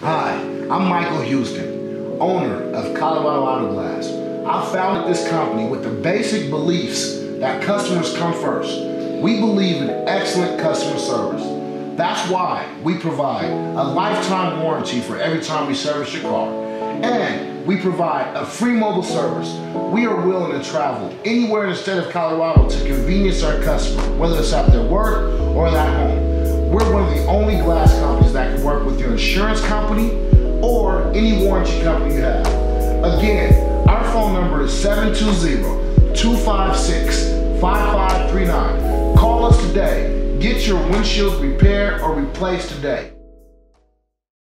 Hi, I'm Michael Houston, owner of Colorado Auto Glass. I founded this company with the basic beliefs that customers come first. We believe in excellent customer service. That's why we provide a lifetime warranty for every time we service your car. And we provide a free mobile service. We are willing to travel anywhere in the state of Colorado to convenience our customer, whether it's at their work or at home. We're one of the only glass insurance company or any warranty company you have. Again, our phone number is 720-256-5539. Call us today. Get your windshield repaired or replaced today.